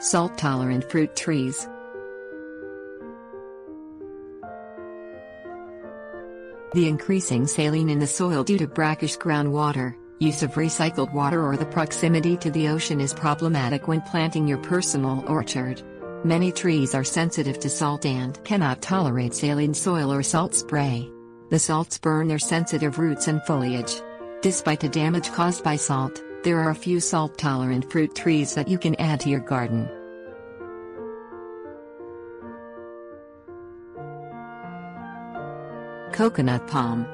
Salt-tolerant fruit trees. The increasing saline in the soil due to brackish groundwater, use of recycled water or the proximity to the ocean is problematic when planting your personal orchard. Many trees are sensitive to salt and cannot tolerate saline soil or salt spray. The salts burn their sensitive roots and foliage. Despite the damage caused by salt, there are a few salt-tolerant fruit trees that you can add to your garden. Coconut palm.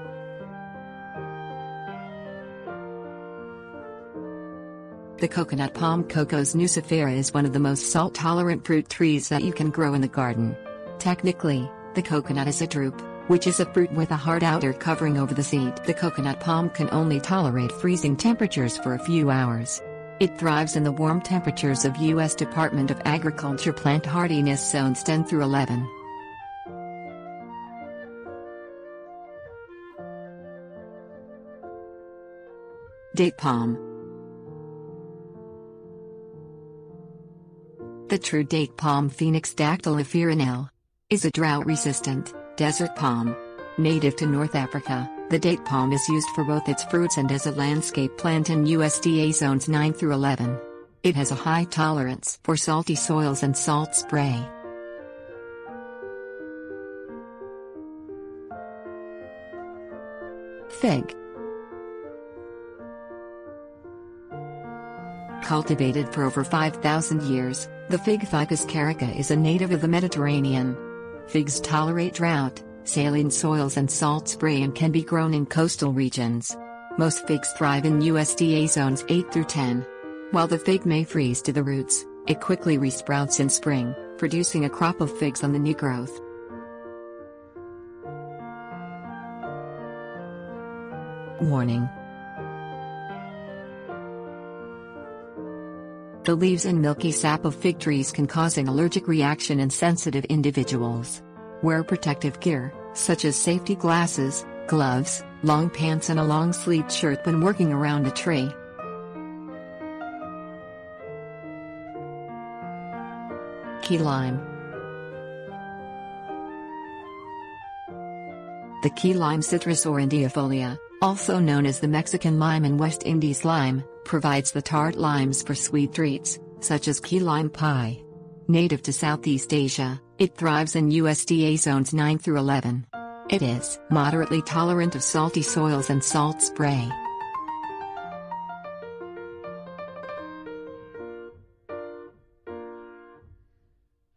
The coconut palm Cocos nucifera is one of the most salt-tolerant fruit trees that you can grow in the garden. Technically, the coconut is a drupe, which is a fruit with a hard outer covering over the seed. The coconut palm can only tolerate freezing temperatures for a few hours. It thrives in the warm temperatures of U.S. Department of Agriculture plant hardiness zones 10 through 11. Date palm. The true date palm Phoenix dactylifera is a drought-resistant, desert palm. Native to North Africa, the date palm is used for both its fruits and as a landscape plant in USDA zones 9 through 11. It has a high tolerance for salty soils and salt spray. Fig Cultivated for over 5,000 years, the fig Ficus carica is a native of the Mediterranean. Figs tolerate drought, saline soils and salt spray and can be grown in coastal regions. Most figs thrive in USDA zones 8 through 10. While the fig may freeze to the roots, it quickly resprouts in spring, producing a crop of figs on the new growth. Warning The leaves and milky sap of fig trees can cause an allergic reaction in sensitive individuals. Wear protective gear, such as safety glasses, gloves, long pants and a long-sleeved shirt when working around a tree. Key lime The key lime citrus aurantiifolia, also known as the Mexican lime and West Indies lime, provides the tart limes for sweet treats, such as key lime pie. Native to Southeast Asia, it thrives in USDA zones 9 through 11. It is moderately tolerant of salty soils and salt spray.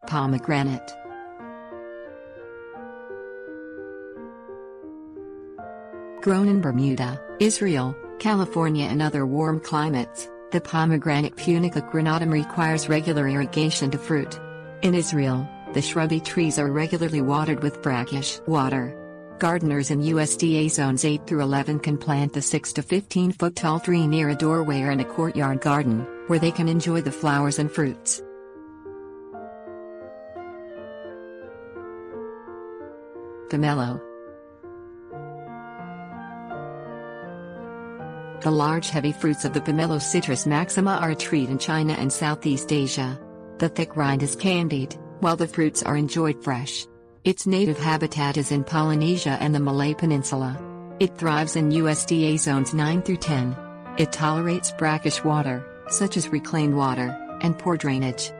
Pomegranate Grown in Bermuda, Israel, California and other warm climates, the pomegranate Punica granatum requires regular irrigation to fruit. In Israel, the shrubby trees are regularly watered with brackish water. Gardeners in USDA zones 8 through 11 can plant the 6 to 15 foot tall tree near a doorway or in a courtyard garden, where they can enjoy the flowers and fruits. Pomelo The large heavy fruits of the pomelo citrus maxima are a treat in China and Southeast Asia. The thick rind is candied, while the fruits are enjoyed fresh. Its native habitat is in Polynesia and the Malay Peninsula. It thrives in USDA zones 9 through 10. It tolerates brackish water, such as reclaimed water, and poor drainage.